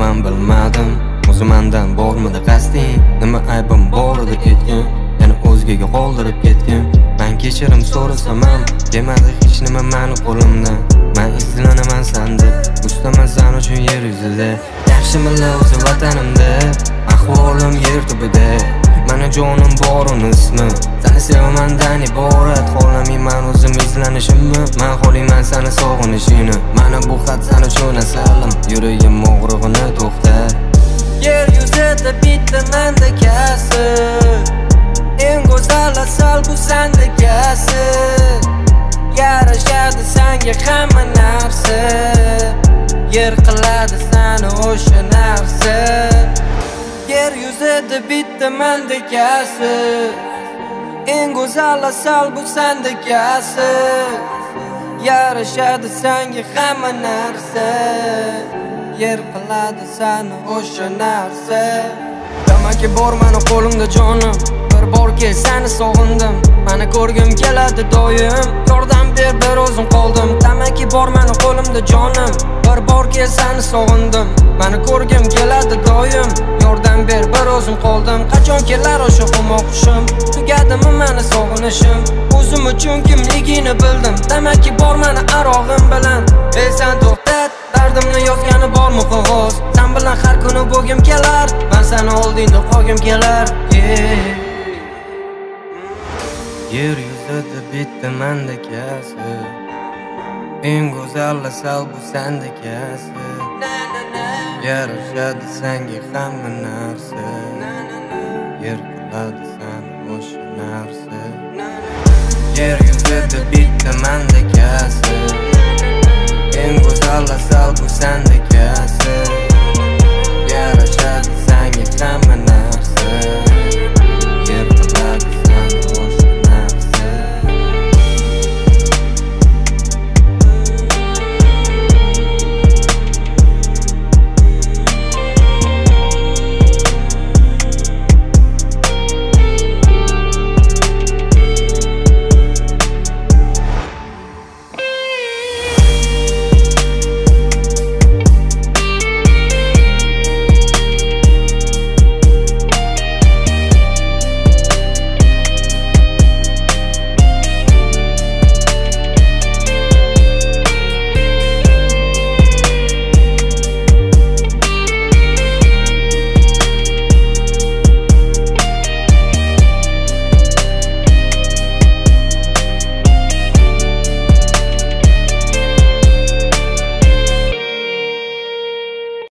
man bilmadim. O'zi mandan bormidi qasding nima aybim bor edi aytgin yana o'zgaga qoldirib ketgin man kechirim so'rasam ham demadi hech nima mani qo'limdan man izlanaman san deb ustaman san uchun yer yuzida. Yaxshimilla o'zi vatanimda? Ahvolim yer tubida. Mani jonim bor uni ismi sani sevamandan iborat xohlamayman o'zim izlanishimni man xohlayman sani sog'inishingni mana bu xat san uchun asalim. Yuragim og'rig'ini to'xtat yer yuzida bitta mendekasi eng go'zal asal bu sandakasi yarashadi senga hamma narsa. Yer qiladi yuzida bitta mendekasi eng go'zal asal bu sendekasi yarashadi sanga hamma narsa. Yer qiladi sani o'sha narsa. Tamaki bor mani qo'limda jonim. Bir bor kel seni sog'indim. Mani ko'rgim keladi doim. Yordam ber bir o'zim qoldim. Tamaki bor mani qo'limda jonim. Bir bor kel seni sog'indim. Mani ko'rgim keladi doim yordam ber bir o'zim qoldim. Qachon kelar o'sha qumoq qushim tugadimi mani sog'inishim? O'zim uchun kimligini bildim. Tamaki bor mani arog'im bilan. Ey san to'xtat dardimni yozgani bormi qog'oz? San bilan har kuni bo'lgim kelar. Man sani oldingda qolgim kelar. Yeah. yer yuzida bitta kasi eng go'zal asal bu sandakasi yarashadi sanga hamma narsa yer qiladi seni o'sha narsa yer yuzida bitta mandakasi eng go'zal asal bu sendekasi